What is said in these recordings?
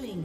Killing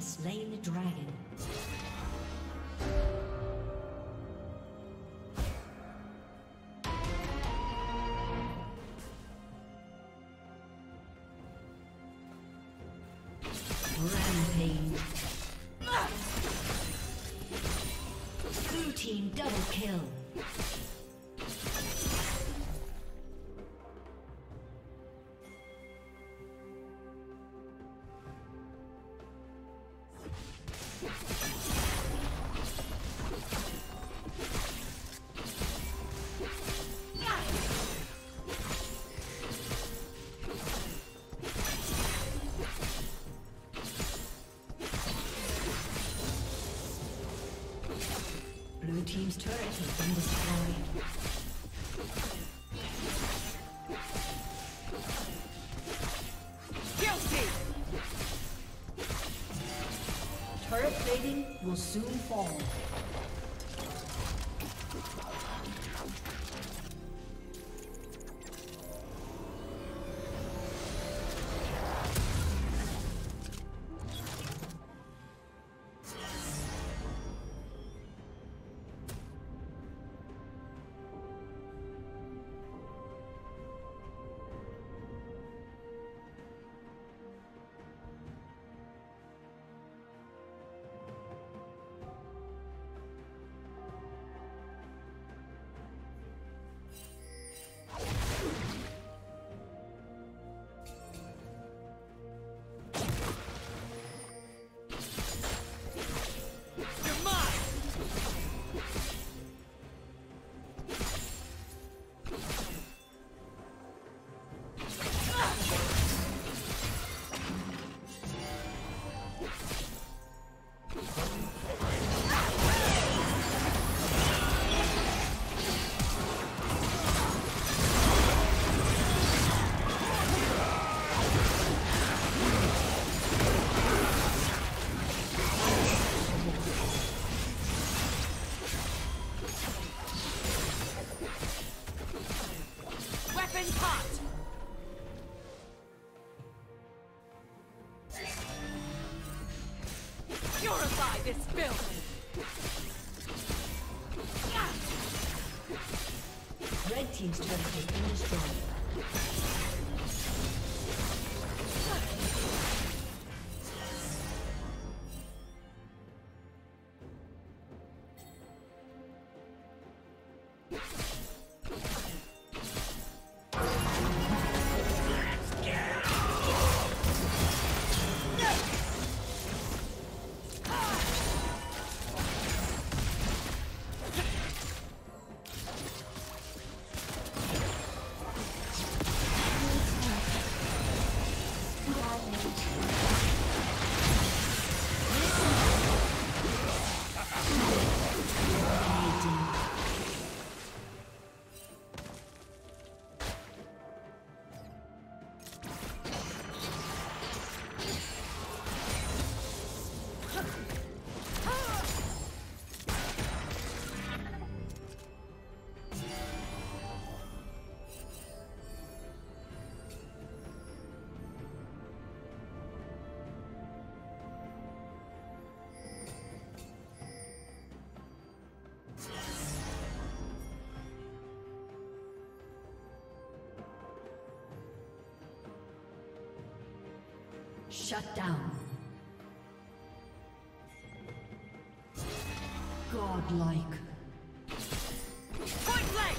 has slain the dragon. Rampage. Blue team double kill. Team's turret has been destroyed. Guilty! Turret plating will soon fall. Shut down. Godlike. Point blank!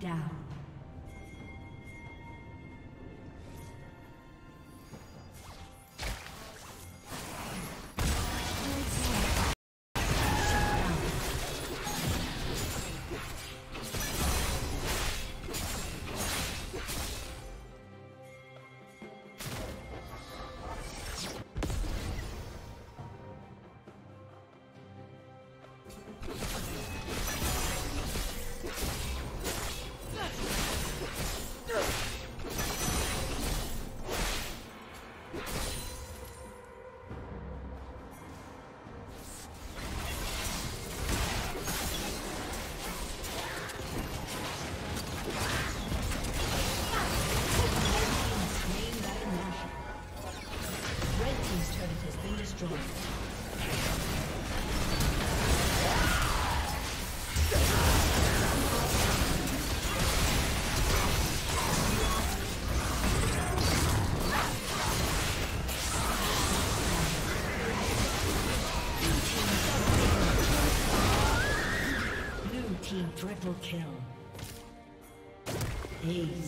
Down. Triple kill. Aced.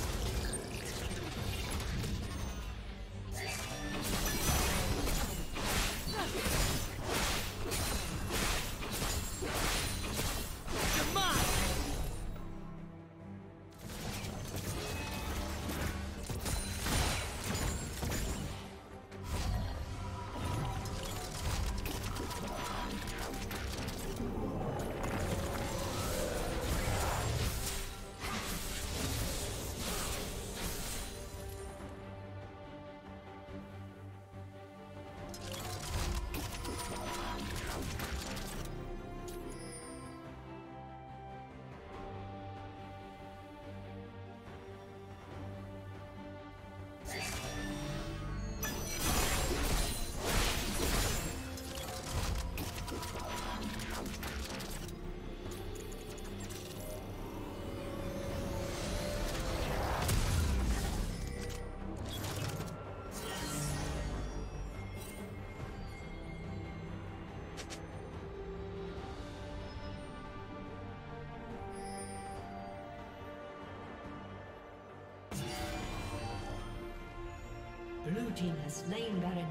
Blue Team has slain Baron.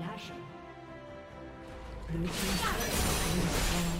Blue turret has been destroyed.